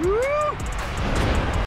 Woo!